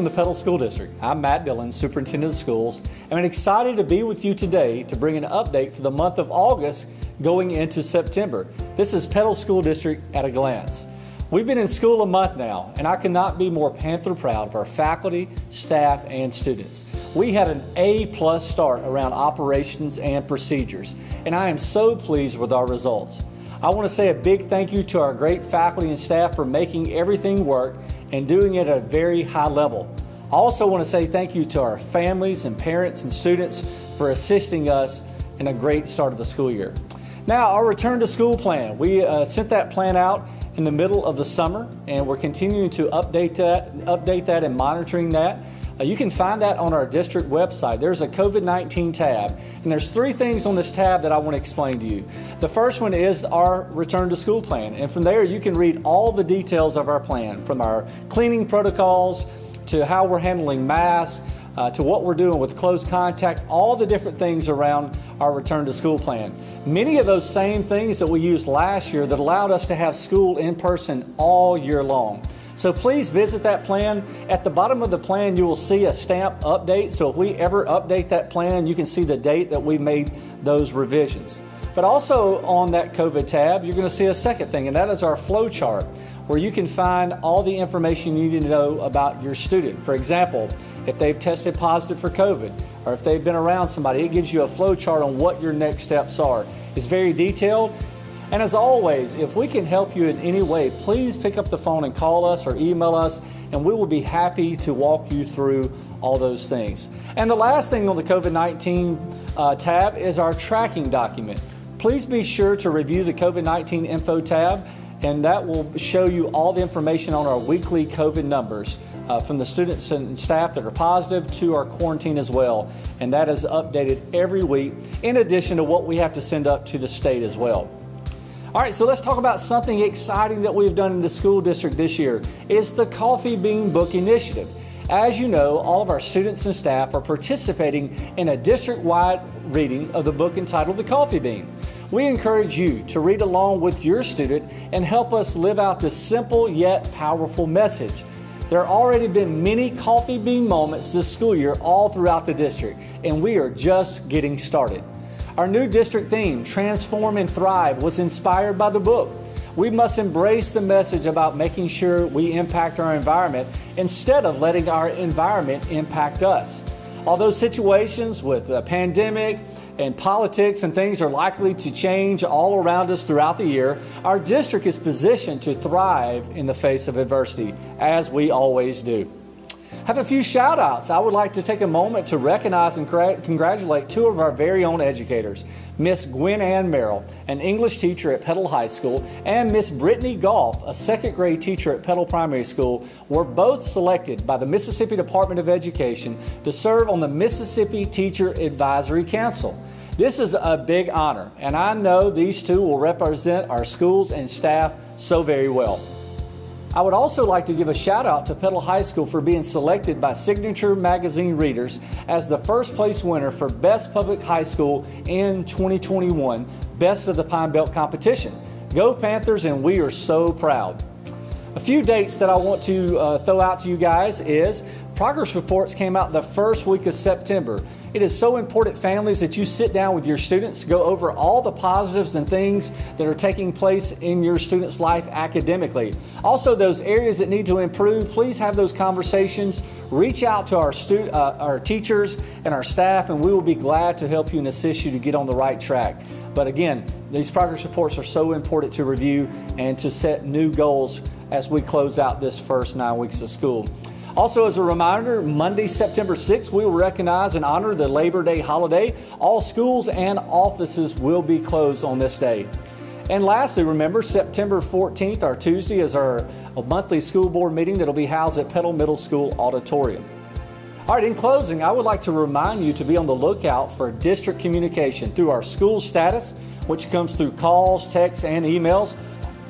From the Petal School District. I'm Matt Dillon, Superintendent of Schools, and I'm excited to be with you today to bring an update for the month of August going into September. This is Petal School District at a glance. We've been in school a month now, and I cannot be more Panther proud of our faculty, staff, and students. We had an A plus start around operations and procedures, and I am so pleased with our results. I want to say a big thank you to our great faculty and staff for making everything work and doing it at a very high level. I also want to say thank you to our families and parents and students for assisting us in a great start of the school year. Now, our return to school plan. We uh, sent that plan out in the middle of the summer, and we're continuing to update that, update that, and monitoring that. You can find that on our district website. There's a COVID 19 tab, and there's three things on this tab that I want to explain to you. The first one is our return to school plan, and from there you can read all the details of our plan from our cleaning protocols to how we're handling masks. Uh, to what we're doing with close contact, all the different things around our return to school plan. Many of those same things that we used last year that allowed us to have school in person all year long. So please visit that plan. At the bottom of the plan, you will see a stamp update. So if we ever update that plan, you can see the date that we made those revisions. But also on that COVID tab, you're going to see a second thing, and that is our flow chart, where you can find all the information you need to know about your student. For example, if they've tested positive for COVID, or if they've been around somebody, it gives you a flow chart on what your next steps are. It's very detailed and as always, if we can help you in any way, please pick up the phone and call us or email us, and we will be happy to walk you through all those things. And the last thing on the COVID 19 uh, tab is our tracking document. Please be sure to review the COVID 19 info tab, and that will show you all the information on our weekly COVID numbers. Uh, from the students and staff that are positive to our quarantine as well. And that is updated every week, in addition to what we have to send up to the state as well. All right, so let's talk about something exciting that we've done in the school district this year. It's the Coffee Bean Book Initiative. As you know, all of our students and staff are participating in a district wide reading of the book entitled The Coffee Bean. We encourage you to read along with your student and help us live out this simple yet powerful message. There have already been many coffee bean moments this school year all throughout the district, and we are just getting started. Our new district theme, Transform and Thrive, was inspired by the book. We must embrace the message about making sure we impact our environment instead of letting our environment impact us. Although situations with the pandemic and politics and things are likely to change all around us throughout the year, our district is positioned to thrive in the face of adversity, as we always do have a few shout outs. I would like to take a moment to recognize and congratulate two of our very own educators Miss Gwen Ann Merrill, an English teacher at Petal High School, and Miss Brittany Goff, a second grade teacher at Petal Primary School, were both selected by the Mississippi Department of Education to serve on the Mississippi Teacher Advisory Council. This is a big honor, and I know these two will represent our schools and staff so very well. I would also like to give a shout out to Petal High School for being selected by Signature Magazine readers as the first place winner for Best Public High School in 2021, Best of the Pine Belt competition. Go Panthers, and we are so proud. A few dates that I want to uh, throw out to you guys is progress reports came out the first week of September. It is so important, families, that you sit down with your students, go over all the positives and things that are taking place in your student's life academically. Also, those areas that need to improve, please have those conversations. Reach out to our, stu- uh, our teachers and our staff, and we will be glad to help you and assist you to get on the right track. But again, these progress reports are so important to review and to set new goals as we close out this first nine weeks of school. Also, as a reminder, Monday, September 6th, we will recognize and honor the Labor Day holiday. All schools and offices will be closed on this day. And lastly, remember September 14th, our Tuesday, is our monthly school board meeting that will be housed at Petal Middle School Auditorium. All right, in closing, I would like to remind you to be on the lookout for district communication through our school status, which comes through calls, texts, and emails.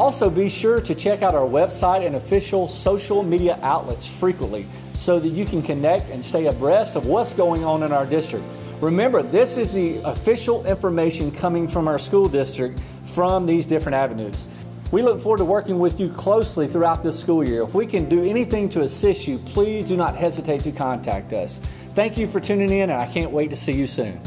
Also, be sure to check out our website and official social media outlets frequently so that you can connect and stay abreast of what's going on in our district. Remember, this is the official information coming from our school district from these different avenues. We look forward to working with you closely throughout this school year. If we can do anything to assist you, please do not hesitate to contact us. Thank you for tuning in, and I can't wait to see you soon.